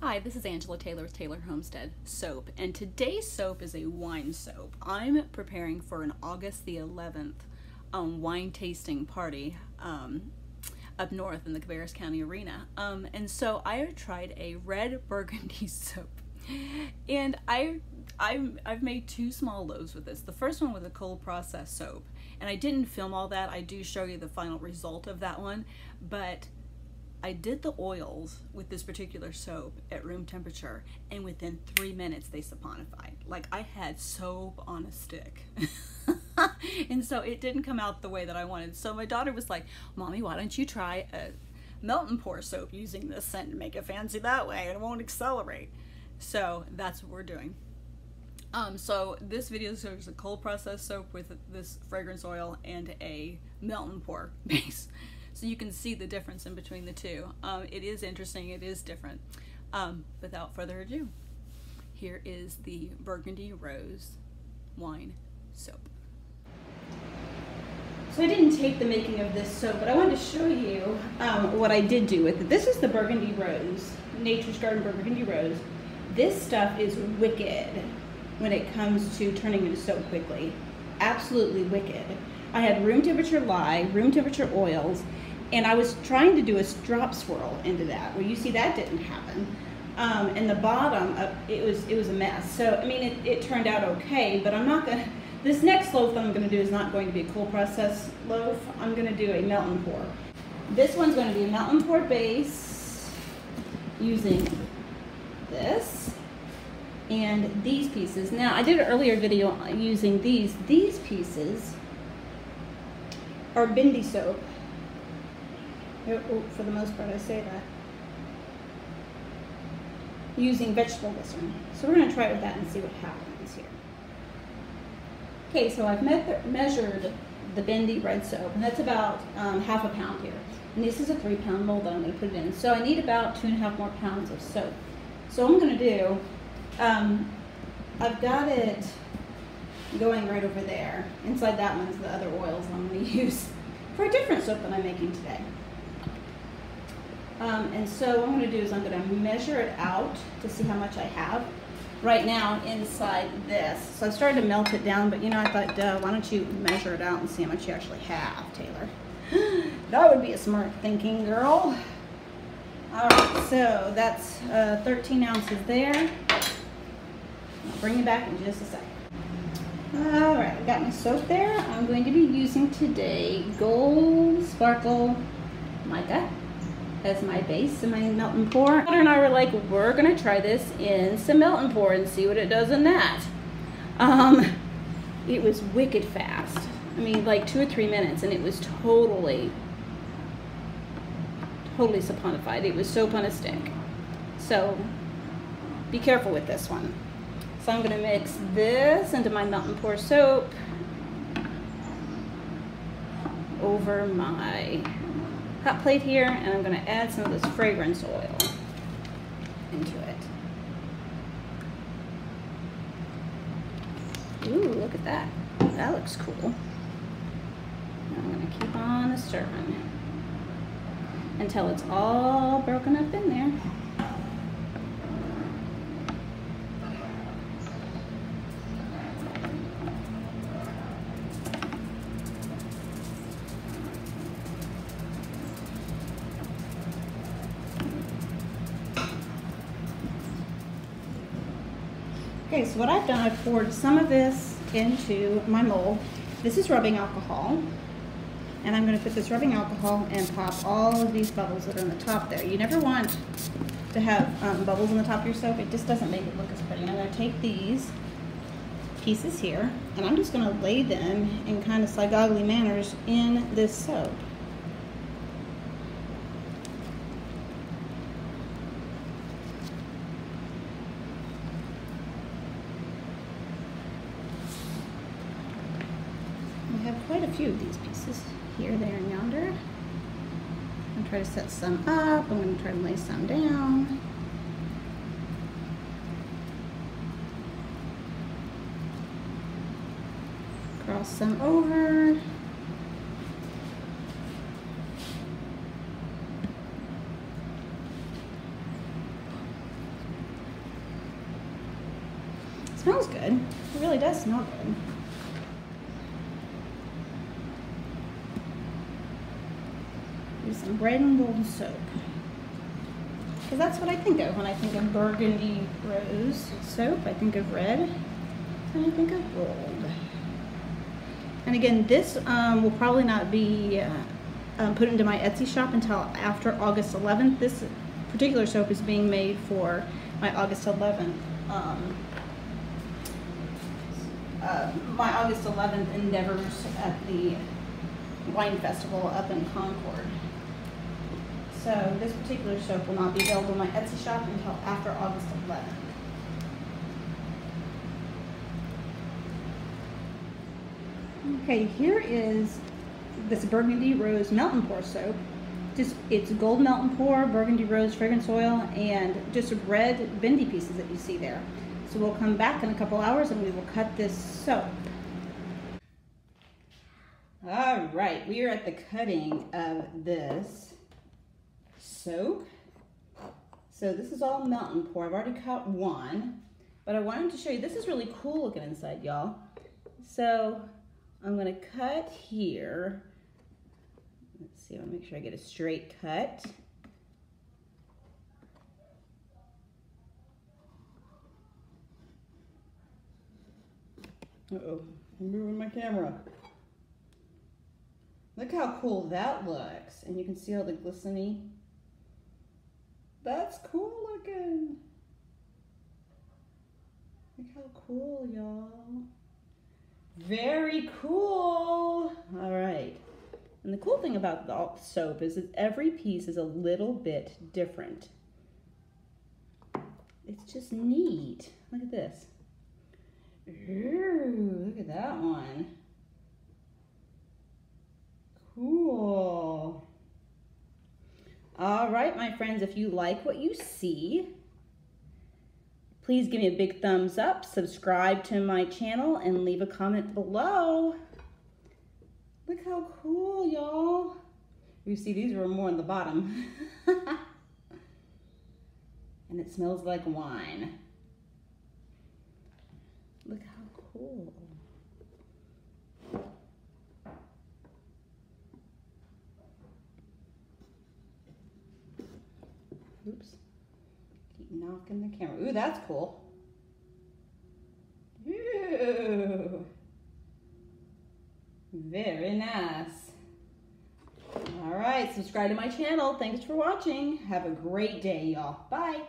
Hi, this is Angela Taylor with Taylor Homestead Soap, and today's soap is a wine soap. I'm preparing for an August the 11th um, wine tasting party um, up north in the Cabarrus County Arena. Um, and so I tried a red burgundy soap. And I, i I've made two small loaves with this. The first one was a cold process soap, and I didn't film all that. I do show you the final result of that one, but I did the oils with this particular soap at room temperature, and within three minutes they saponified. Like I had soap on a stick. and so it didn't come out the way that I wanted. So my daughter was like, Mommy, why don't you try a melt and pour soap using this scent and make it fancy that way it won't accelerate. So that's what we're doing. Um, so this video shows a cold process soap with this fragrance oil and a melt and pour base so you can see the difference in between the two. Um, it is interesting, it is different. Um, without further ado, here is the Burgundy Rose Wine Soap. So I didn't take the making of this soap, but I wanted to show you um, what I did do with it. This is the Burgundy Rose, Nature's Garden Burgundy Rose. This stuff is wicked when it comes to turning into soap quickly. Absolutely wicked. I had room temperature lye, room temperature oils, and I was trying to do a drop swirl into that. Well, you see that didn't happen. Um, and the bottom, it was it was a mess. So I mean, it, it turned out okay, but I'm not gonna. This next loaf that I'm gonna do is not going to be a cold process loaf. I'm gonna do a melt and pour. This one's to be a melt and pour base using this and these pieces. Now I did an earlier video using these. These pieces are Bindi soap for the most part, I say that. Using vegetable glycerin. So we're going to try it with that and see what happens here. Okay, so I've me measured the bendy red soap, and that's about um, half a pound here. And this is a three pound mold that I'm going to put it in. So I need about two and a half more pounds of soap. So I'm going to do, um, I've got it going right over there. Inside that one's the other oils I'm going to use for a different soap that I'm making today. Um, and so what I'm to do is I'm going to measure it out to see how much I have. Right now inside this. So I started to melt it down, but you know, I thought, Duh, why don't you measure it out and see how much you actually have, Taylor? that would be a smart thinking girl. All right, so that's uh, 13 ounces there. I'll bring you back in just a second. All right, I got my soap there. I'm going to be using today Gold Sparkle Mica as my base in my melt and pour. And I were like, we're gonna try this in some melt and pour and see what it does in that. Um, it was wicked fast. I mean, like two or three minutes, and it was totally, totally saponified. It was soap on a stick. So, be careful with this one. So I'm gonna mix this into my melt and pour soap over my hot plate here and I'm going to add some of this fragrance oil into it. Ooh, look at that. That looks cool. I'm going to keep on stirring until it's all broken up in there. Okay, so what I've done, I've poured some of this into my mold. This is rubbing alcohol. And I'm gonna put this rubbing alcohol and pop all of these bubbles that are on the top there. You never want to have um, bubbles on the top of your soap. It just doesn't make it look as pretty. I'm gonna take these pieces here and I'm just gonna lay them in kind of sligoggly manners in this soap. a few of these pieces here, there, and yonder. I'm gonna try to set some up. I'm gonna try to lay some down. Cross some over. Smells good. It really does smell good. Red and Gold soap. Because that's what I think of when I think of burgundy rose soap. I think of red and I think of gold. And again, this um, will probably not be uh, um, put into my Etsy shop until after August 11th. This particular soap is being made for my August 11th um, uh, my August 11th endeavors at the wine festival up in Concord. So this particular soap will not be available in my Etsy shop until after August 11th. Okay, here is this Burgundy Rose Melt and Pour soap. Just It's gold melt and pour, burgundy rose fragrance oil, and just red bendy pieces that you see there. So we'll come back in a couple hours and we will cut this soap. All right, we are at the cutting of this So this is all melt and pour. I've already cut one, but I wanted to show you, this is really cool looking inside, y'all. So I'm gonna cut here. Let's see, I wanna make sure I get a straight cut. Uh-oh, I'm moving my camera. Look how cool that looks. And you can see all the glistening. That's cool looking. Look how cool, y'all. Very cool. All right. And the cool thing about the soap is that every piece is a little bit different. It's just neat. Look at this. Ooh, look at that one. Cool. All right, my friends, if you like what you see, please give me a big thumbs up, subscribe to my channel, and leave a comment below. Look how cool, y'all. You see, these were more on the bottom. and it smells like wine. Look how cool. Knocking the camera. Ooh, that's cool. Ooh. Very nice. All right, subscribe to my channel. Thanks for watching. Have a great day, y'all. Bye.